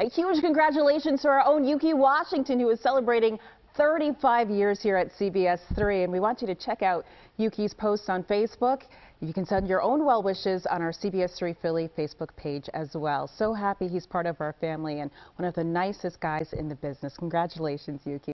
A huge congratulations to our own Ukee Washington, who is celebrating 35 years here at CBS 3. And we want you to check out Ukee's posts on Facebook. You can send your own well wishes on our CBS 3 Philly Facebook page as well. So happy he's part of our family and one of the nicest guys in the business. Congratulations, Yuki.